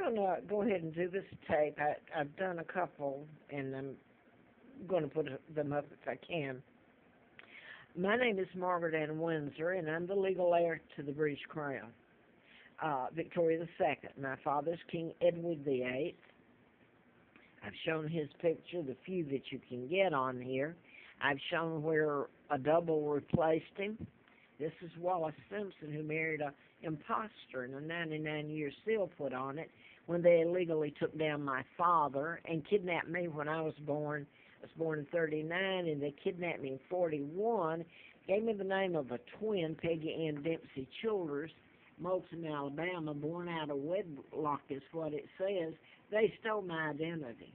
gonna go ahead and do this tape. I, I've done a couple, and I'm going to put them up if I can. My name is Margaret Ann Windsor, and I'm the legal heir to the British Crown. Uh, Victoria II. My father's King Edward VIII. I've shown his picture, the few that you can get on here. I've shown where a double replaced him. This is Wallis Simpson, who married a impostor and a 99 year seal put on it when they illegally took down my father and kidnapped me when I was born. I was born in 39 and they kidnapped me in 41. Gave me the name of a twin, Peggy Ann Dempsey Childers, Moulton, Alabama, born out of wedlock is what it says. They stole my identity.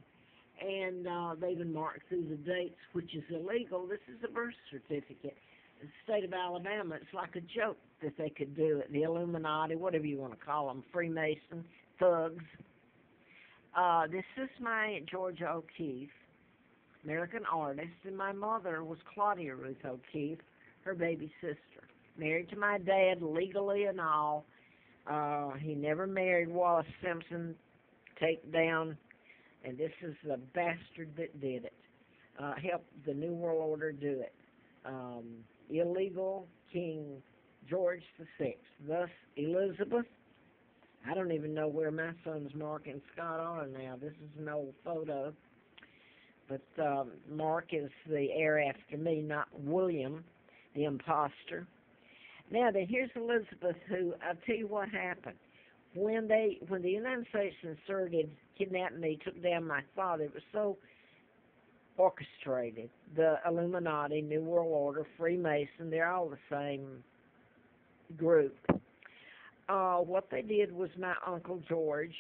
And uh, they even marked through the dates, which is illegal. This is a birth certificate the state of Alabama, it's like a joke that they could do it. The Illuminati, whatever you want to call them, Freemason, thugs. Uh, this is my Georgia O'Keeffe, American artist, and my mother was Claudia Ruth O'Keeffe, her baby sister. Married to my dad legally and all. Uh, he never married Wallis Simpson, take down, and this is the bastard that did it. Uh, helped the New World Order do it. Um, illegal King George VI. Thus, Elizabeth, I don't even know where my sons Mark and Scott are now. This is an old photo. But um, Mark is the heir after me, not William, the impostor. Now then, here's Elizabeth, who I'll tell you what happened. When they, when the United States inserted, kidnapped me, took down my father, it was so orchestrated. The Illuminati, New World Order, Freemason, they're all the same group. Uh, what they did was my Uncle George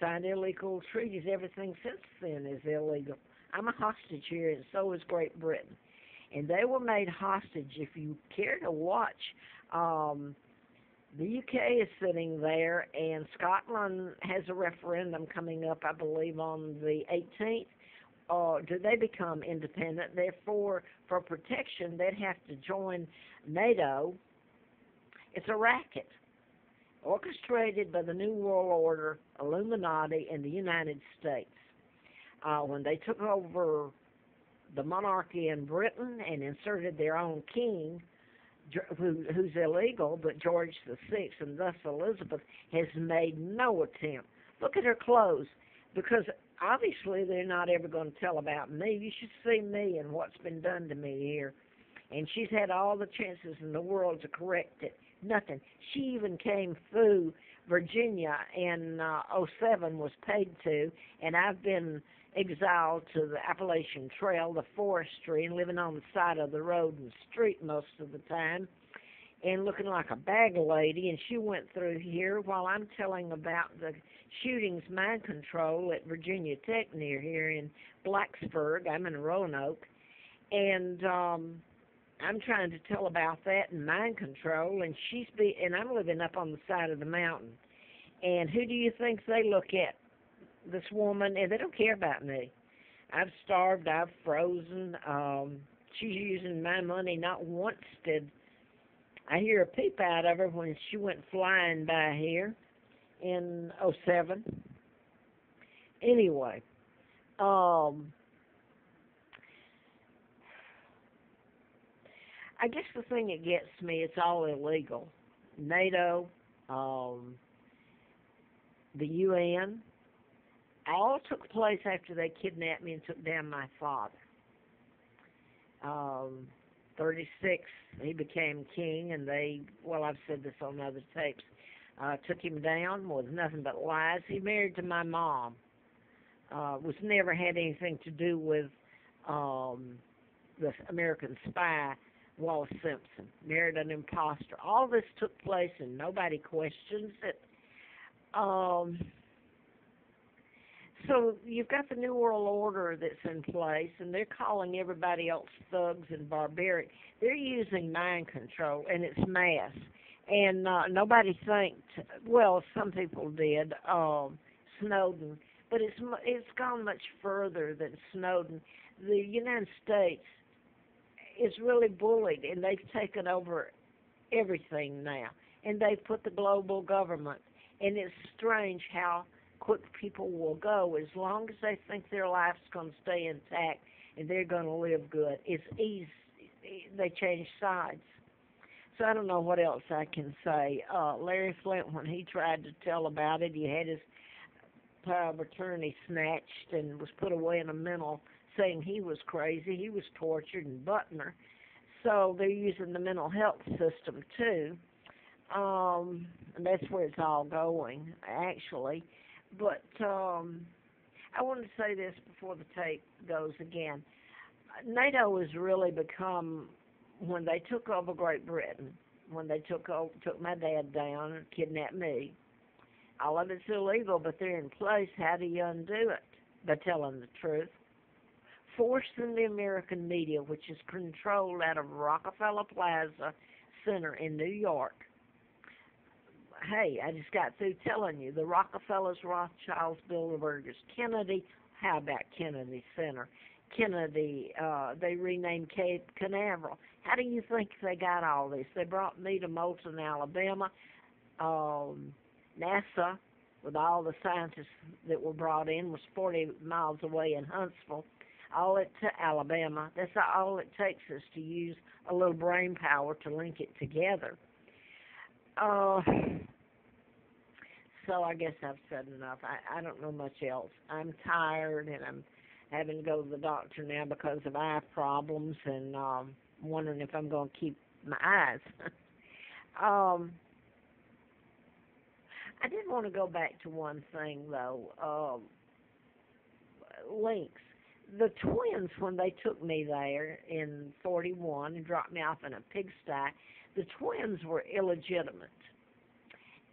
signed illegal treaties. Everything since then is illegal. I'm a hostage here, and so is Great Britain. And they were made hostage. If you care to watch, um, the UK is sitting there, and Scotland has a referendum coming up, I believe, on the 18th uh, do they become independent? Therefore, for protection, they'd have to join NATO. It's a racket orchestrated by the New World Order, Illuminati, and the United States. Uh, when they took over the monarchy in Britain and inserted their own king, who, who's illegal, but George the Sixth, and thus Elizabeth has made no attempt. Look at her clothes, because obviously they're not ever going to tell about me. You should see me and what's been done to me here. And she's had all the chances in the world to correct it. Nothing. She even came through Virginia in uh, 07, was paid to, and I've been exiled to the Appalachian Trail, the forestry, and living on the side of the road and street most of the time and looking like a bag lady, and she went through here while I'm telling about the shootings mind control at Virginia Tech near here in Blacksburg. I'm in Roanoke, and um, I'm trying to tell about that and mind control, and she's be and I'm living up on the side of the mountain. And who do you think they look at? This woman, and they don't care about me. I've starved, I've frozen. Um, she's using my money. Not once did I hear a peep out of her when she went flying by here in '07. Anyway, um, I guess the thing that gets me, it's all illegal. NATO, um, the UN, all took place after they kidnapped me and took down my father. Um, 36, he became king, and they, well, I've said this on other tapes, uh, took him down with nothing but lies. He married to my mom. Uh, was never had anything to do with um, the American spy, Wallis Simpson. Married an impostor. All this took place, and nobody questions it. Um, so you've got the New World Order that's in place, and they're calling everybody else thugs and barbaric. They're using mind control, and it's mass. And uh, nobody thanked. Well, some people did. Um, Snowden, but it's it's gone much further than Snowden. The United States is really bullied, and they've taken over everything now, and they've put the global government. And it's strange how quick people will go as long as they think their life's going to stay intact and they're going to live good. It's easy. They change sides. So I don't know what else I can say. Uh, Larry Flynt, when he tried to tell about it, he had his power of attorney snatched and was put away in a mental, saying he was crazy. He was tortured and Butner. So they're using the mental health system too. Um, and that's where it's all going, actually. But um, I want to say this before the tape goes again. NATO has really become when they took over Great Britain, when they took over, took my dad down and kidnapped me. All of it's illegal, but they're in place. How do you undo it? By telling the truth. Forcing the American media, which is controlled out of Rockefeller Plaza Center in New York. Hey, I just got through telling you the Rockefellers, Rothschilds, Bilderbergers, Kennedy. How about Kennedy Center? Kennedy, uh, they renamed Cape Canaveral. How do you think they got all this? They brought me to Moulton, Alabama. Um, NASA, with all the scientists that were brought in, was 40 miles away in Huntsville. All it to Alabama. That's all it takes is to use a little brain power to link it together. Uh, so I guess I've said enough. I, I don't know much else. I'm tired and I'm having to go to the doctor now because of eye problems and um wondering if I'm going to keep my eyes. um I did want to go back to one thing though. Um links. The twins when they took me there in 41 and dropped me off in a pigsty, the twins were illegitimate.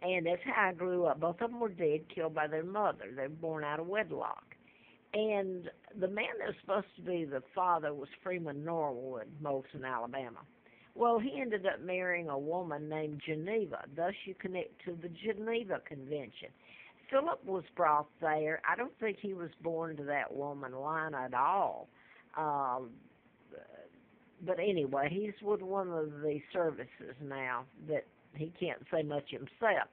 And that's how I grew up. Both of them were dead, killed by their mother. They were born out of wedlock. And the man that was supposed to be the father was Freeman Norwood, Moulton, Alabama. Well, he ended up marrying a woman named Geneva. Thus, you connect to the Geneva Convention. Philip was brought there. I don't think he was born to that woman line at all. Um, but anyway, he's with one of the services now that he can't say much himself.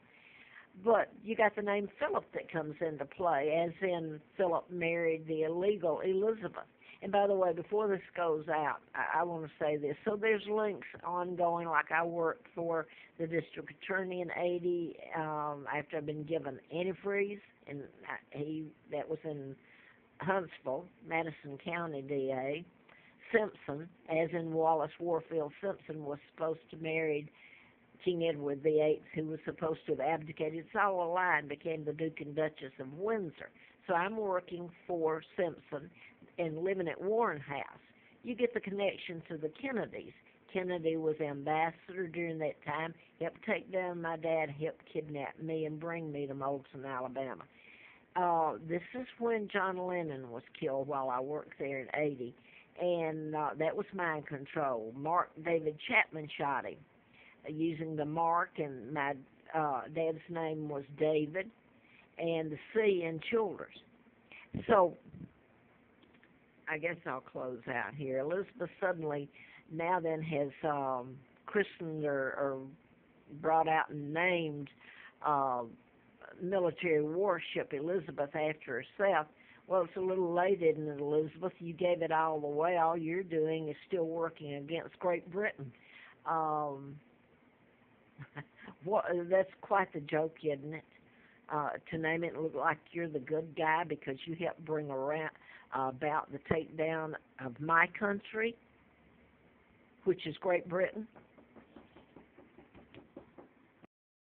But you got the name Philip that comes into play, as in Philip married the illegal Elizabeth. And by the way, before this goes out, I, I want to say this. So there's links ongoing, like I worked for the district attorney in 80 um, after I've been given antifreeze, and he that was in Huntsville, Madison County DA. Simpson, as in Wallis Warfield Simpson, was supposed to marry King Edward VIII, who was supposed to have abdicated. It's all a lie and became the Duke and Duchess of Windsor. So I'm working for Simpson and living at Warren House. You get the connection to the Kennedys. Kennedy was ambassador during that time, helped take down my dad, helped kidnap me and bring me to Moulton, Alabama. Uh, this is when John Lennon was killed while I worked there in 80, and uh, that was mind control. Mark David Chapman shot him using the mark, and my uh, dad's name was David, and the C in Childers. So I guess I'll close out here. Elizabeth suddenly now then has um, christened or, or brought out and named uh, military warship Elizabeth after herself. Well, it's a little late, isn't it, Elizabeth? You gave it all away. All you're doing is still working against Great Britain. Um, what, that's quite the joke, isn't it? Uh, to name it look like you're the good guy because you helped bring around uh, about the takedown of my country, which is Great Britain.